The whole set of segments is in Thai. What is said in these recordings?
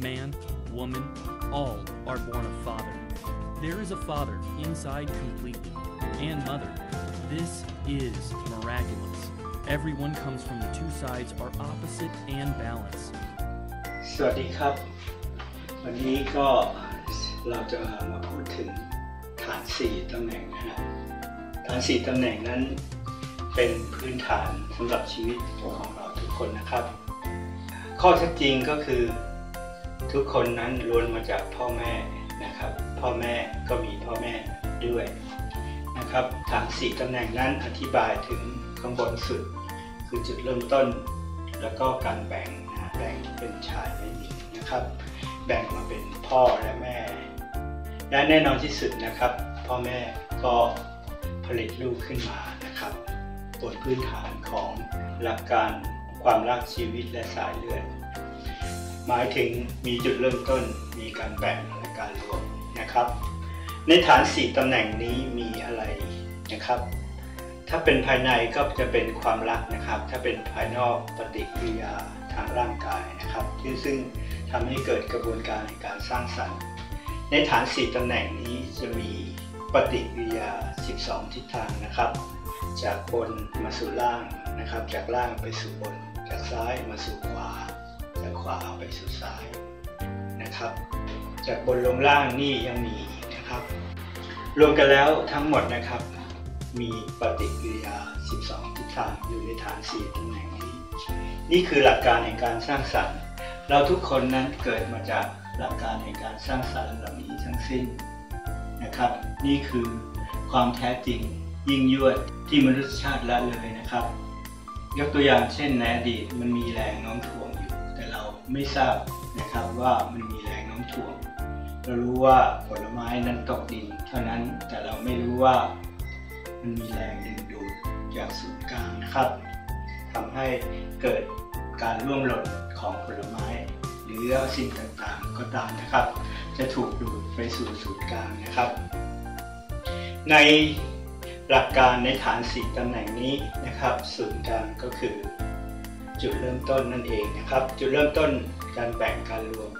man, woman, all are born of Father. There is a Father inside completely, and Mother. This is miraculous. Everyone comes from the two sides are opposite and balanced. สวัสดีครับ วันนี้ก็เราจะมาพูดถึงฐาน 4ตำแหน่งนะฮะฐาน 4ตำแหน่งนั้นเป็นพื้นฐานสำหรับชีวิตของเราทุกคนนะครับ ข้อเท็จจริงก็คือ ทุกคนนั้นล้วนมาจากพ่อแม่นะครับ พ่อแม่ก็มีพ่อแม่ด้วยนะครับฐาน4ตำแหน่งนั้นอธิบายถึงข้างบนสุด คือจุดเริ่มต้น แล้วก็การแบ่งนะแบ่งเป็นชายและหญิงนะครับ แบ่งมาเป็นพ่อและแม่ และแน่นอนที่สุดนะครับ พ่อแม่ก็ผลิตลูกขึ้นมานะครับบนพื้นฐานของหลักการความรักชีวิตและสายเลือด หมายถึงมีจุดเริ่มต้น มีการแบ่งและการรวมนะครับ ในฐาน4ตำแหน่งนี้มีอะไรนะครับ ถ้าเป็นภายในก็จะเป็นความรักนะครับ ถ้าเป็นภายนอกปฏิกิริยาทางร่างกายนะครับที่ซึ่งทำให้เกิดกระบวนการในการสร้างสรรค์ ในฐาน4ตำแหน่งนี้จะมีปฏิกิริยา 12 ทิศทางนะครับ จากบนมาสู่ล่างนะครับ จากล่างไปสู่บน จากซ้ายมาสู่ขวา ขวาไปสู่ซ้ายนะครับ จากบนลงล่างนี่ยังมีนะครับ รวมกันแล้วทั้งหมดนะครับ มีปฏิกิริยา 12 ทิศทางอยู่ในฐาน 4ตำแหน่งนี้ นี่คือหลักการแห่งการสร้างสรรค์ เราทุกคนนั้นเกิดมาจากหลักการแห่งการสร้างสรรค์เหล่านี้ทั้งสิ้นนะครับ นี่คือความแท้จริงยิ่งยวดที่มนุษยชาติละเลยนะครับ ยกตัวอย่างเช่นในอดีตมันมีแรงโน้มถ่วง ไม่ทราบนะครับว่ามันมีแรงโน้มถ่วง เรารู้ว่าผลไม้นั้นตกดิน เท่านั้นแต่เราไม่รู้ว่ามันมีแรงดึงดูดจากศูนย์กลางนะครับทำให้เกิดการร่วงหล่นของผลไม้ หรือสิ่งต่างๆก็ตามนะครับ จะถูกดูดไปสู่ศูนย์กลางนะครับ ในหลักการในฐานสี่ตำแหน่งนี้นะครับ ศูนย์กลางก็คือ จุดเริ่มต้นนั่นเองนะครับ จุดเริ่มต้นการแบ่งการรวม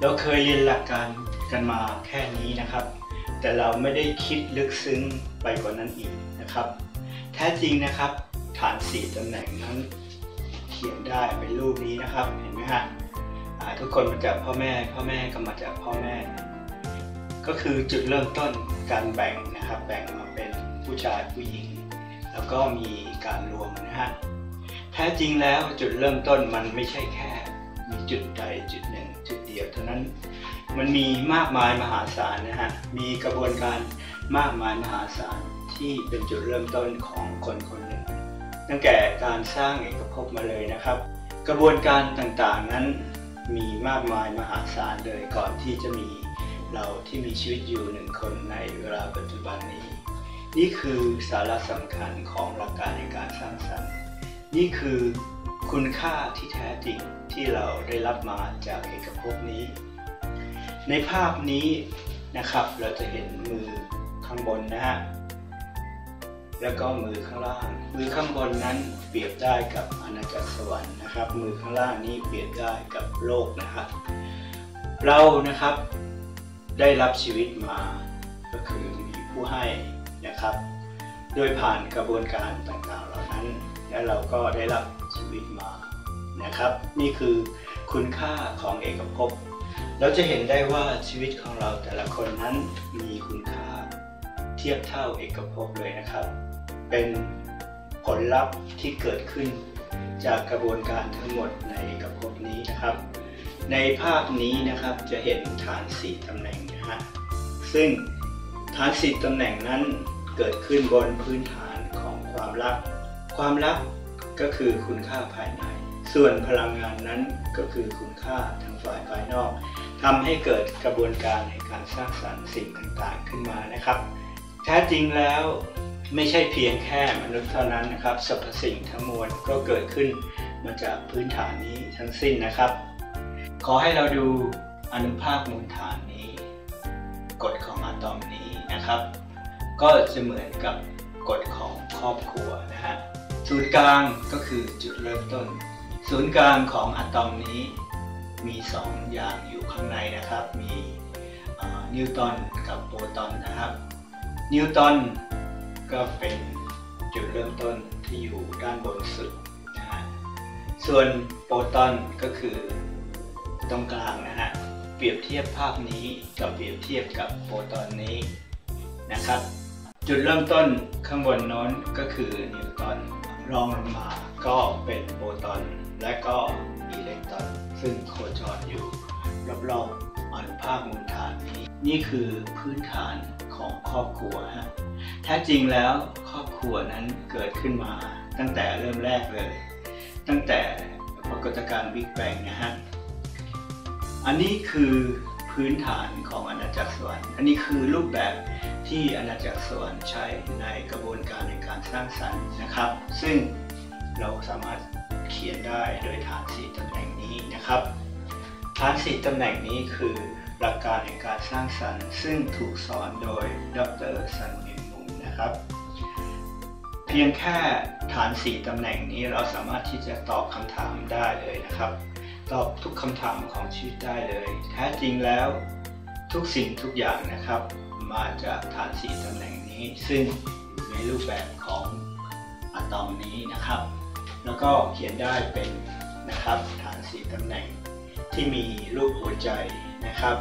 เราเคยเรียนหลักการกันมาแค่นี้นะครับ แต่เราไม่ได้คิดลึกซึ้งไปกว่านั้นอีกนะครับ แท้จริงนะครับ ฐานสี่ตำแหน่งนั้น เขียนได้เป็นรูปนี้นะครับเห็นไหมฮะทุกคนมาจากพ่อแม่ พ่อแม่ก็มาจากพ่อแม่ ก็คือจุดเริ่มต้นการแบ่งนะครับ แบ่งมาเป็นผู้ชายผู้หญิง แล้วก็มีการรวมนะฮะ ท้จริงแล้วจุดเริ่มต้นมันไม่ใช่แค่ มีจุดใดจุดหนึ่ง จุดเดียวเท่านั้นมันมีมากมายมหาศาลนะฮะมีกระบวนการมากมายมหาศาลที่เป็นจุดเริ่มต้นของคนคนหนึ่งตั้งแต่การสร้างเอกภพมาเลยนะครับ กระบวนการต่างๆนั้นมีมากมายมหาศาลเลยก่อนที่จะมีเราที่มีชีวิตอยู่หนึ่งคนในเวลาปัจจุบันนี้ นี่คือสาระสำคัญของหลักการในการสร้างสรรค์ นี่คือคุณค่าที่แท้จริงที่เราได้รับมาจากเอกภพนี้ ในภาพนี้นะครับ เราจะเห็นมือข้างบนนะฮะแล้วก็มือข้างล่าง มือข้างบนนั้นเปรียบได้กับอาณาจักรสวรรค์นะครับ มือข้างล่างนี้เปรียบได้กับโลกนะครับ เรานะครับได้รับชีวิตมาก็คือมีผู้ให้นะครับ โดยผ่านกระบวนการต่างๆเหล่านั้น และเราก็ได้รับชีวิตมานะครับ นี่คือคุณค่าของเอกภพเราจะเห็นได้ว่าชีวิตของเราแต่ละคนนั้นมีคุณค่าเทียบเท่าเอกภพเลยนะครับ เป็นผลลัพธ์ที่เกิดขึ้นจากกระบวนการทั้งหมดในเอกภพนี้นะครับ ในภาพนี้นะครับจะเห็นฐานสี่ตำแหน่งนะฮะซึ่งฐานสี่ตำแหน่งนั้นเกิดขึ้นบนพื้นฐานของความรัก ความรักก็คือคุณค่าภายใน ส่วนพลังงานนั้นก็คือคุณค่าทางฝ่ายภายนอกทำให้เกิดกระบวนการในการสร้างสรรค์สิ่งต่างๆขึ้นมานะครับแท้จริงแล้วไม่ใช่เพียงแค่มนุษย์เท่านั้นนะครับสรรพสิ่งทั้งมวลก็เกิดขึ้นมาจากพื้นฐานนี้ทั้งสิ้นนะครับ ขอให้เราดูอนุภาคมูลฐานนี้กฎของอะตอมนี้นะครับ ก็จะเหมือนกับกฎของครอบครัวนะฮะ ศูนย์กลางก็คือจุดเริ่มต้น ศูนย์กลางของอะตอมนี้มีสองอย่างอยู่ข้างในนะครับ มีนิวตันกับโปรตอนนะครับ นิวตันก็เป็นจุดเริ่มต้นที่อยู่ด้านบนสุดนะฮะ ส่วนโปรตอนก็คือตรงกลางนะฮะ เปรียบเทียบภาพนี้กับเปรียบเทียบกับโปรตอนนี้นะครับ จุดเริ่มต้นข้างบนน้นก็คือนิวตัน รองลงมา ก็เป็นโปรตอนและก็อิเล็กตรอน ซึ่งโคจรอยู่รอบๆอนุภาคมูลฐานนี้ นี่คือพื้นฐานของครอบครัวฮะแท้จริงแล้วครอบครัวนั้นเกิดขึ้นมาตั้งแต่เริ่มแรกเลย ตั้งแต่ปรากฏการณ์บิ๊กแบงนะฮะ อันนี้คือ พื้นฐานของอาณาจักรสวรรค์อันนี้คือรูปแบบที่อาณาจักรสวรรค์ใช้ในกระบวนการในการสร้างสรรค์นะครับ ซึ่งเราสามารถเขียนได้โดยฐานสี่ตำแหน่งนี้นะครับฐานสี่ตำแหน่งนี้คือหลักการในการสร้างสรรค์ ซึ่งถูกสอนโดยดรซันมิมุงนะครับ เพียงแค่ฐานสี่ตำแหน่งนี้เราสามารถที่จะตอบคำถามได้เลยนะครับ ตอบทุกคำถามของชีวิตได้เลย แท้จริงแล้วทุกสิ่งทุกอย่างนะครับ มาจากฐานสี่ตำแหน่งนี้ ซึ่งอยู่ในรูปแบบของอะตอมนี้นะครับ แล้วก็เขียนได้เป็นนะครับฐานสี่ตำแหน่งที่มีรูปหัวใจนะครับ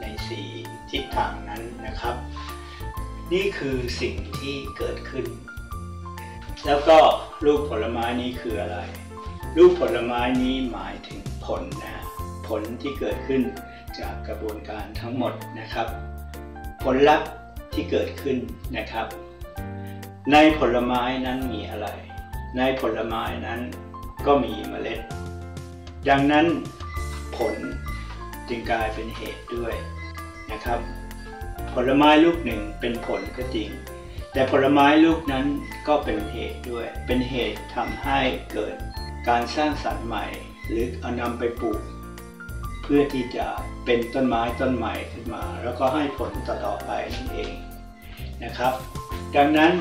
ในสีทิศทางนั้นนะครับ นี่คือสิ่งที่เกิดขึ้น แล้วก็รูปผลไม้นี้คืออะไร รูปผลไม้นี้หมายถึง ผลนะผลที่เกิดขึ้นจากกระบวนการทั้งหมดนะครับ ผลลัพธ์ที่เกิดขึ้นนะครับ ในผลไม้นั้นมีอะไร ในผลไม้นั้นก็มีเมล็ด ดังนั้นผลจึงกลายเป็นเหตุด้วยนะครับ ผลไม้ลูกหนึ่งเป็นผลก็จริง แต่ผลไม้ลูกนั้นก็เป็นเหตุด้วย เป็นเหตุทำให้เกิดการสร้างสรรค์ใหม่ หรือเอานำไปปลูก เพื่อที่จะเป็นต้นไม้ต้นใหม่ขึ้นมา แล้วก็ให้ผลต่อๆไปนั่นเองนะครับ ดังนั้น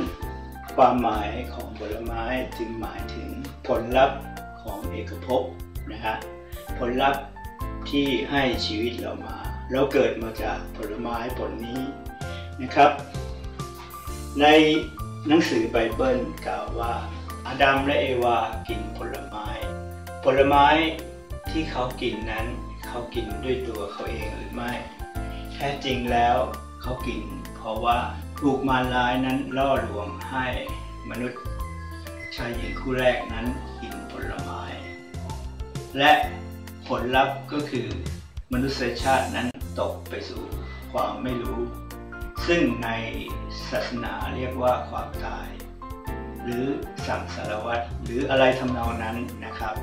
ความหมายของผลไม้จึงหมายถึงผลลัพธ์ของเอกภพนะฮะผลลัพธ์ที่ให้ชีวิตเรามา เราเกิดมาจากผลไม้ผลนี้นะครับ ในหนังสือไบเบิลกล่าวว่าอาดัมและเอวากินผลไม้ ผลไม้ที่เขากินนั้น เขากินด้วยตัวเขาเองหรือไม่ แท้จริงแล้วเขากิน เพราะว่าถูกมารร้ายนั้นล่อลวงให้มนุษย์ชายหญิงคู่แรกนั้นกินผลไม้ และผลลัพธ์ก็คือมนุษยชาตินั้นตกไปสู่ความไม่รู้ ซึ่งในศาสนาเรียกว่าความตาย หรือสังสารวัฏหรืออะไรทำนองนั้นนะครับ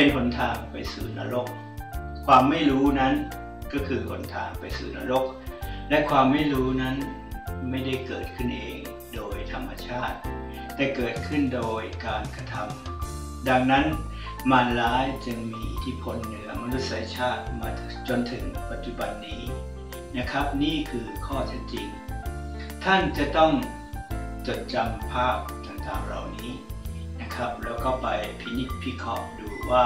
เป็นหนทางไปสู่นรก ความไม่รู้นั้นก็คือหนทางไปสู่นรก และความไม่รู้นั้นไม่ได้เกิดขึ้นเองโดยธรรมชาติ แต่เกิดขึ้นโดยการกระทำดังนั้นมารร้ายจึงมีอิทธิพลเหนือมนุษยชาติมาจนถึงปัจจุบันนี้นะครับ นี่คือข้อเท็จจริง ท่านจะต้องจดจำภาพต่างๆเหล่านี้นะครับ แล้วก็ไปพินิจพิเคราะห์ดู ว่า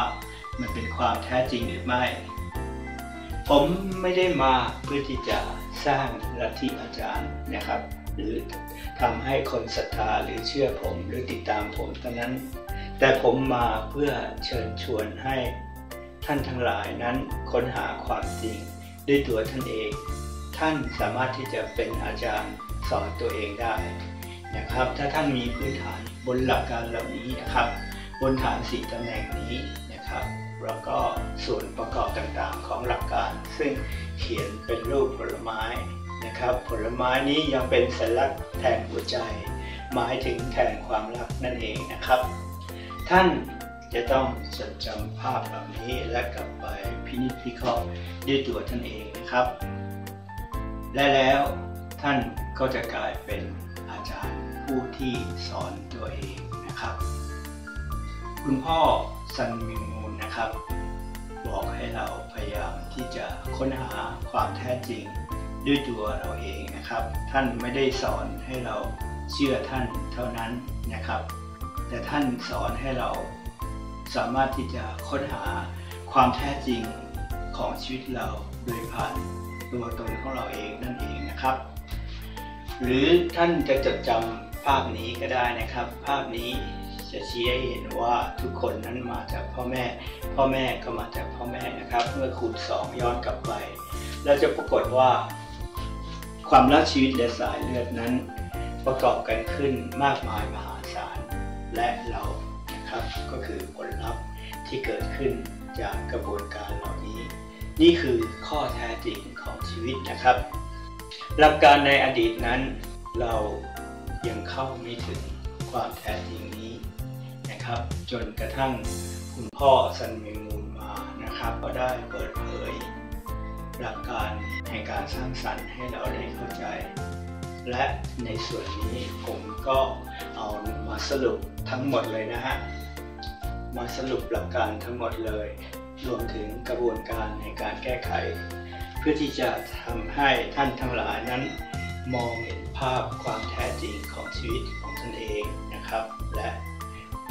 มันเป็นความแท้จริงหรือไม่ ผมไม่ได้มาเพื่อที่จะสร้างลัทธิอาจารย์นะครับ หรือทำให้คนศรัทธาหรือเชื่อผมหรือติดตามผมเท่านั้น แต่ผมมาเพื่อเชิญชวนให้ท่านทั้งหลายนั้นค้นหาความจริงด้วยตัวท่านเอง ท่านสามารถที่จะเป็นอาจารย์สอนตัวเองได้นะครับ ถ้าท่านมีพื้นฐานบนหลักการเหล่านี้นะครับ บนฐานสี่ตำแหน่งนี้นะครับแล้วก็ส่วนประกอบต่างๆของหลักการ ซึ่งเขียนเป็นรูปผลไม้นะครับ ผลไม้นี้ยังเป็นสัญลักษณ์แทนหัวใจ หมายถึงแทนความรักนั่นเองนะครับ ท่านจะต้องจดจำภาพเหล่านี้และกลับไปพินิจพิเคราะห์ด้วยตัวท่านเองนะครับ และแล้วท่านก็จะกลายเป็นอาจารย์ผู้ที่สอนตัวเองนะครับ คุณพ่อซันมิงมูลนะครับ บอกให้เราพยายามที่จะค้นหาความแท้จริงด้วยตัวเราเองนะครับ ท่านไม่ได้สอนให้เราเชื่อท่านเท่านั้นนะครับ แต่ท่านสอนให้เราสามารถที่จะค้นหาความแท้จริงของชีวิตเราโดยผ่านตัวตนของเราเองนั่นเองนะครับ หรือท่านจะจดจำภาพนี้ก็ได้นะครับ ภาพนี้ จะชี้ให้เห็นว่าทุกคนนั้นมาจากพ่อแม่ พ่อแม่ก็มาจากพ่อแม่นะครับ เมื่อคูณสองย้อนกลับไป เราจะปรากฏว่า ความรักชีวิตและสายเลือดนั้น ประกอบกันขึ้นมากมายมหาศาล และเรานะครับก็คือผลลัพธ์ที่เกิดขึ้นจากกระบวนการเหล่านี้ นี่คือข้อแท้จริงของชีวิตนะครับ หลักการในอดีตนั้นเรายังเข้าไม่ถึงความแท้จริงนี้ นะครับ จนกระทั่งคุณพ่อสันเมมูลมานะครับ ก็ได้เปิดเผยหลักการในการสร้างสรรค์ให้เราได้เข้าใจ และในส่วนนี้ผมก็เอามาสรุปทั้งหมดเลยนะฮะมาสรุปหลักการทั้งหมดเลย รวมถึงกระบวนการในการแก้ไข เพื่อที่จะทำให้ท่านทั้งหลายนั้น มองเห็นภาพความแท้จริงของชีวิตของตนเองนะครับ และ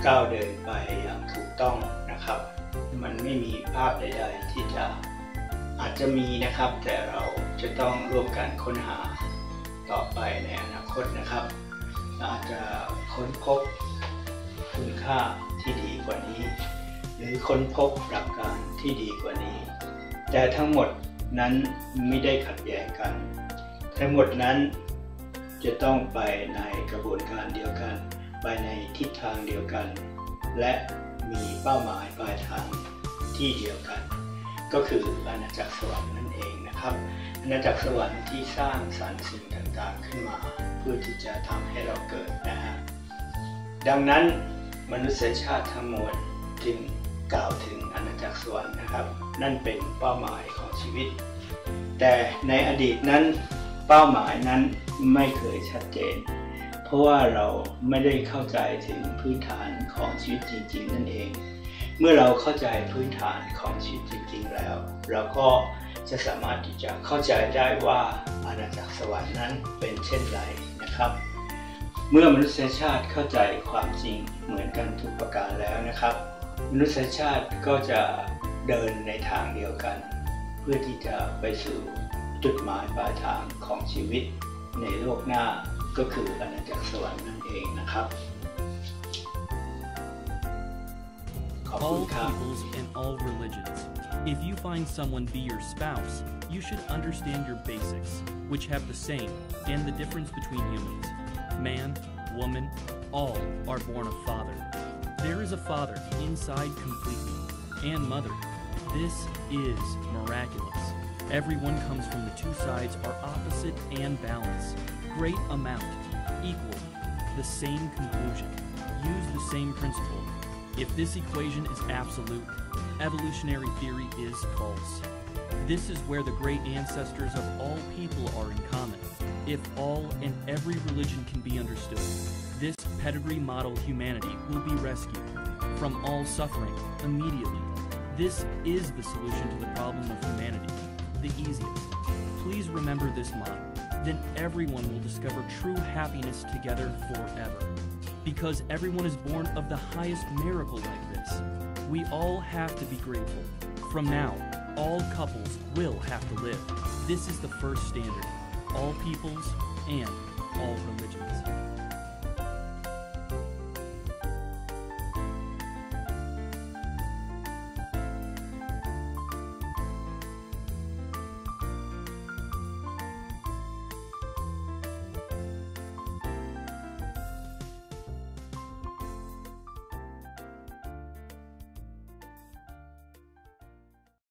ก้าวเดินไปอย่างถูกต้องนะครับ มันไม่มีภาพใด ๆ ที่จะอาจจะมีนะครับ แต่เราจะต้องร่วมกันค้นหาต่อไปในอนาคตนะครับอาจจะค้นพบคุณค่าที่ดีกว่านี้ หรือค้นพบหลักการที่ดีกว่านี้ แต่ทั้งหมดนั้นไม่ได้ขัดแย้งกัน ทั้งหมดนั้นจะต้องไปในกระบวนการเดียวกัน ไปในทิศทางเดียวกัน และมีเป้าหมายปลายทางที่เดียวกัน ก็คืออาณาจักรสวรรค์นั่นเองนะครับอาณาจักรสวรรค์ที่สร้างสรรค์สิ่งต่างๆ ขึ้นมา เพื่อที่จะทำให้เราเกิดนะฮะดังนั้นมนุษยชาติทั้งมวลจึงกล่าวถึงอาณาจักรสวรรค์นะครับ นั่นเป็นเป้าหมายของชีวิต แต่ในอดีตนั้นเป้าหมายนั้นไม่เคยชัดเจน ราะว่าเราไม่ได้เข้าใจถึงพื้นฐานของชีวิตจริง ๆ นั่นเอง เมื่อเราเข้าใจพื้นฐานของชีวิตจริง ๆ แล้ว เราก็จะสามารถที่จะเข้าใจได้ว่าอาณาจักรสวรรค์นั้นเป็นเช่นไรนะครับ เมื่อมนุษยชาติเข้าใจความจริงเหมือนกันทุกประการแล้วนะครับ มนุษยชาติก็จะเดินในทางเดียวกัน เพื่อที่จะไปสู่จุดหมายปลายทางของชีวิตในโลกหน้า ก็คืออาณาจักรสวรรค์นั่นเองนะครับ ขอบคุ all ณครับ peoples and all religions. If you find someone be your spouse, you should understand your basics, which have the same and the difference between humans. Man, woman, all are born of father. There is a father inside completely, and mother. This is miraculous. Everyone comes from the two sides are opposite and balanced. Great amount, equal, the same conclusion. Use the same principle. If this equation is absolute, evolutionary theory is false. This is where the great ancestors of all people are in common. If all and every religion can be understood, this pedigree model humanity will be rescued from all suffering immediately. This is the solution to the problem of humanity, the easiest. Please remember this model. Then everyone will discover true happiness together forever because everyone is born of the highest miracle like this. We all have to be grateful. From now, all couples will have to live. This is the first standard. All peoples and all religions.